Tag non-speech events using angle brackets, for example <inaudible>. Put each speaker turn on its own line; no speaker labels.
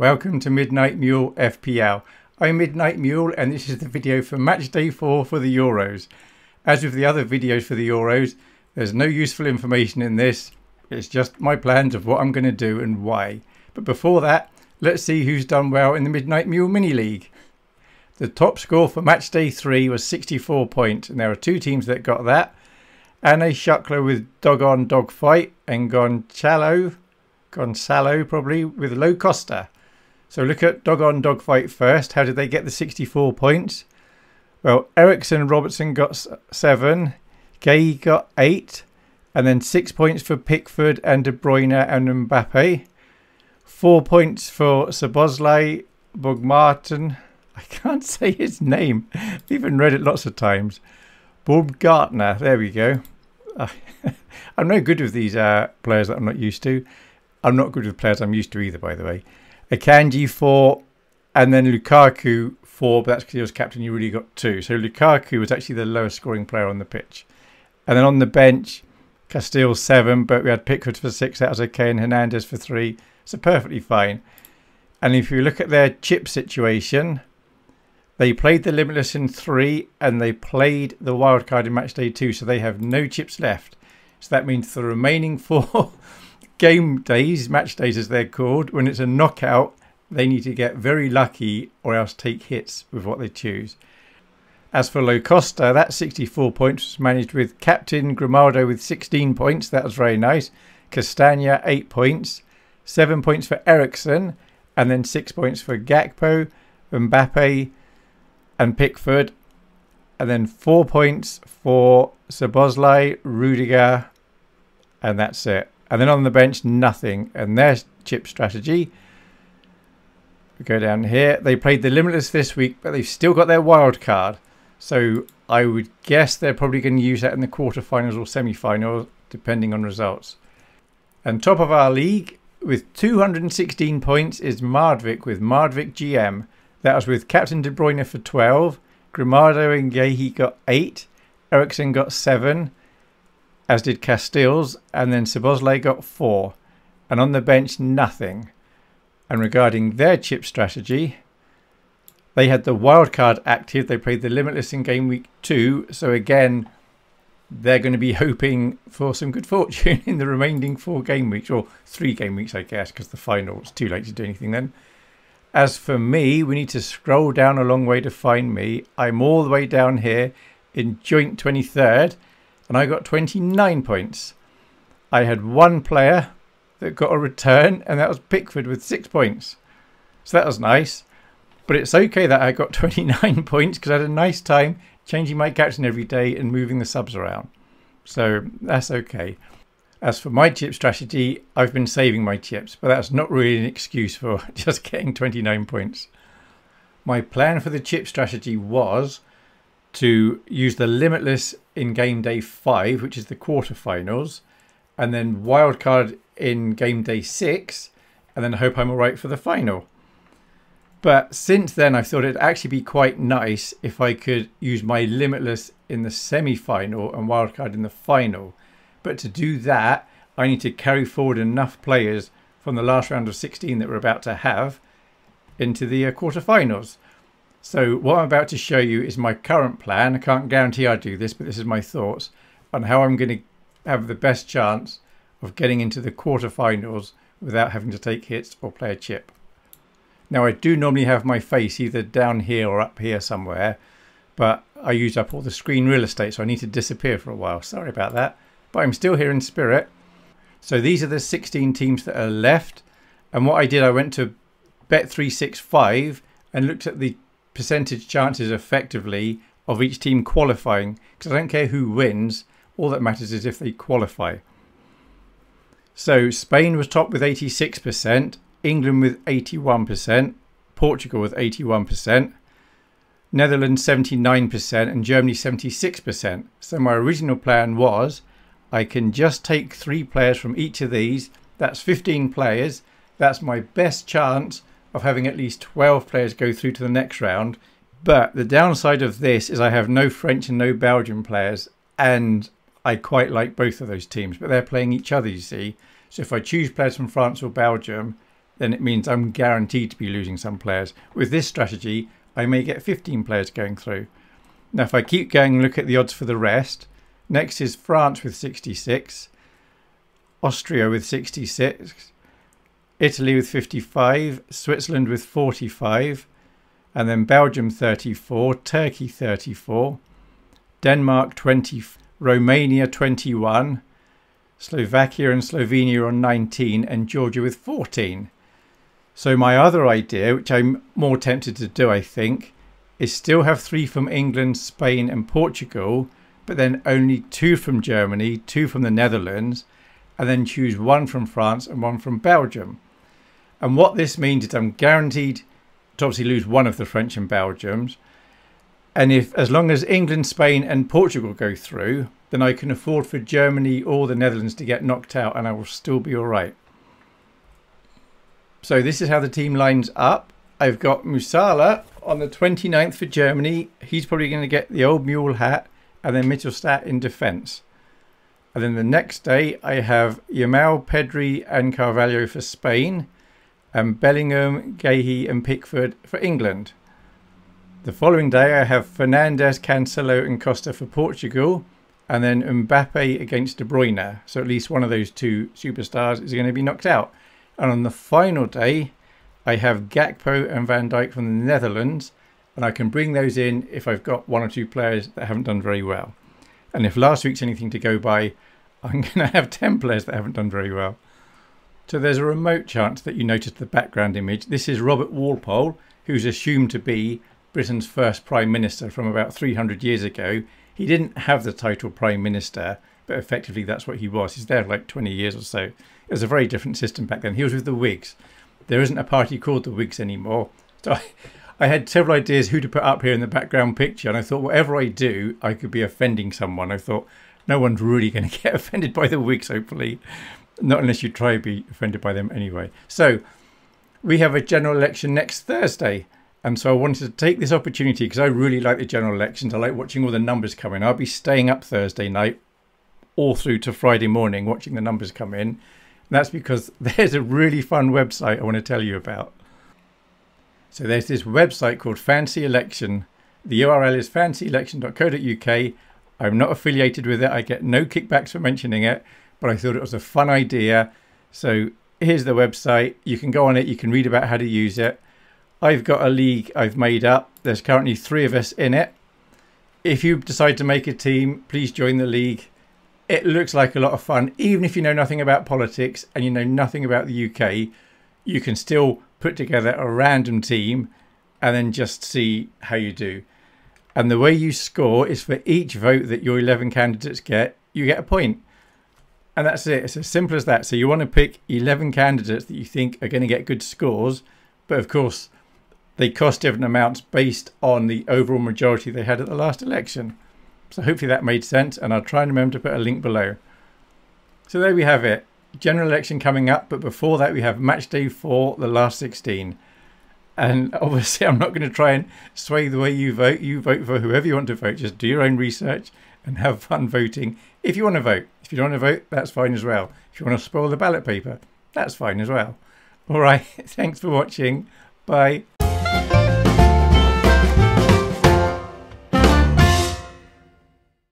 Welcome to Midnight Mule FPL. I'm Midnight Mule and this is the video for match day 4 for the Euros. As with the other videos for the Euros, there's no useful information in this. It's just my plans of what I'm going to do and why. But before that, let's see who's done well in the Midnight Mule Mini League. The top score for match day 3 was 64 points and there are two teams that got that. Anne Shuckler with Dog on Dog Fight and Gonçalo, Gonçalo probably with Low Costa. So look at dog on dog fight first. How did they get the 64 points? Well, Eriksen Robertson got seven, Guehi got eight, and then six points for Pickford and De Bruyne and Mbappe. Four points for Szoboszlai Bogmartin. <laughs> I can't <laughs> say his name. I've even read it lots of times. Baumgartner. There we go. <laughs> I'm no good with these uh, players that I'm not used to. I'm not good with players I'm used to either, by the way. Akanji four, and then Lukaku four, but that's because he was captain. You really got two. So Lukaku was actually the lowest scoring player on the pitch. And then on the bench, Castile seven, but we had Pickford for six. That was okay, and Hernandez for three. So perfectly fine. And if you look at their chip situation, they played the Limitless in three, and they played the wildcard in match day two. So they have no chips left. So that means the remaining <laughs> four game days, match days as they're called, when it's a knockout, they need to get very lucky or else take hits with what they choose. As for Low Costa, that 64 points was managed with Captain Grimaldo with 16 points. That was very nice. Castagne, 8 points. 7 points for Eriksen. And then 6 points for Gakpo, Mbappe, and Pickford. And then 4 points for Szoboszlai, Rudiger. And that's it. And then on the bench, nothing. And their chip strategy. We go down here. They played the Limitless this week, but they've still got their wild card. So I would guess they're probably going to use that in the quarterfinals or semi-finals, depending on results. And top of our league with 216 points is Mardvik with Mardvik GM. That was with Captain De Bruyne for 12. Grimaldo and Guehi got 8. Eriksen got 7 as did Castiles, and then Szoboszlai got four. And on the bench, nothing. And regarding their chip strategy, they had the wild card active. They played the Limitless in game week two. So again, they're going to be <laughs> hoping for some good fortune in the remaining four game weeks, or three game weeks, I guess, because the final was too late to do anything then. As for me, we need to scroll down a long way to find me. I'm all the way down here in joint 23rd and I got 29 points. I had one player that got a return, and that was Pickford with six points. So that was nice. But it's okay that I got <laughs> 29 <laughs> points because I had a nice time changing my captain every day and moving the subs around. So that's okay. As for my chip strategy, I've been saving my chips, but that's not really an excuse for <laughs> just getting 29 points. My plan for the chip strategy was to use the limitless in game day five, which is the quarterfinals, and then wildcard in game day six, and then hope I'm all right for the final. But since then, I thought it'd actually be quite nice if I could use my limitless in the semi final and wildcard in the final. But to do that, I need to carry forward enough players from the last round of 16 that we're about to have into the uh, quarterfinals. So what I'm about to show you is my current plan. I can't guarantee I do this, but this is my thoughts on how I'm going to have the best chance of getting into the quarterfinals without having to take hits or play a chip. Now I do normally have my face either down here or up here somewhere, but I used up all the screen real estate, so I need to disappear for a while. Sorry about that, but I'm still here in spirit. So these are the 16 teams that are left. And what I did, I went to Bet365 and looked at the percentage chances effectively of each team qualifying because I don't care who wins. All that matters is if they qualify. So Spain was top with 86%, England with 81%, Portugal with 81%, Netherlands 79%, and Germany 76%. So my original plan was I can just take three players from each of these. That's 15 players. That's my best chance of having at least 12 players go through to the next round. But the downside of this is I have no French and no Belgian players, and I quite like both of those teams, but they're playing each other, you see. So if I choose players from France or Belgium, then it means I'm guaranteed to be losing some players. With this strategy, I may get 15 players going through. Now, if I keep going and look at the odds for the rest, next is France with 66, Austria with 66, Italy with 55, Switzerland with 45, and then Belgium 34, Turkey 34, Denmark 20, Romania 21, Slovakia and Slovenia on 19, and Georgia with 14. So my other idea, which I'm more tempted to do, I think, is still have three from England, Spain, and Portugal, but then only two from Germany, two from the Netherlands, and then choose one from France and one from Belgium. And what this means is I'm guaranteed to obviously lose one of the French and Belgiums. And if, as long as England, Spain, and Portugal go through, then I can afford for Germany or the Netherlands to get knocked out and I will still be all right. So this is how the team lines up. I've got Musiala on the 29th for Germany. He's probably going to get the old mule hat and then Mittelstadt in defence. And then the next day I have Yamal, Pedri and Carvajal for Spain and Bellingham, Guehi and Pickford for England. The following day I have Fernandes, Cancelo and Costa for Portugal and then Mbappe against De Bruyne. So at least one of those two superstars is going to be knocked out. And on the final day I have Gakpo and Van Dijk from the Netherlands and I can bring those in if I've got one or two players that haven't done very well. And if last week's anything to go by, <laughs> I'm going to have 10 players that haven't done very well. So there's a remote chance that you noticed the background image. This is Robert Walpole, who's assumed to be Britain's first Prime Minister from about 300 years ago. He didn't have the title Prime Minister, but effectively that's what he was. He's there for like 20 years or so. It was a very different system back then. He was with the Whigs. There isn't a party called the Whigs anymore. <laughs> So I, I had several ideas who to put up here in the background picture, and I thought whatever I do, I could be offending someone. I thought no one's really going <laughs> to get offended by the Whigs, hopefully. Not unless you try to be offended by them anyway. So we have a general election next Thursday. And so I wanted to take this opportunity because I really like the general elections. I like watching all the numbers come in. I'll be staying up Thursday night all through to Friday morning watching the numbers come in. And that's because <laughs> there's a really fun website I want to tell you about. So there's this website called Fantasy Election. The URL is fantasyelection.co.uk. I'm not affiliated with it. I get no kickbacks for mentioning it but I thought it was a fun idea. So here's the website. You can go on it. You can read about how to use it. I've got a league I've made up. There's currently three of us in it. If you decide to make a team, please join the league. It looks like a lot of fun. Even if you know nothing about politics and you know nothing about the UK, you can still put together a random team and then just see how you do. And the way you score is for each vote that your 11 candidates get, you get a point. And that's it. It's as simple as that. So you want to pick 11 candidates that you think are going to get good scores. But of course, they cost different amounts based on the overall majority they had at the last election. So hopefully that made sense. And I'll try and remember to put a link below. So there we have it. General election coming up. But before that, we have match day four, the last 16. And <laughs> obviously, I'm not going to try and sway the way you vote. You vote for whoever you want to vote. Just do your own research and have fun voting if you want to vote. If you don't want to vote, that's fine as well. If you want to spoil the ballot paper, that's fine as well. All right, <laughs> thanks for watching. Bye.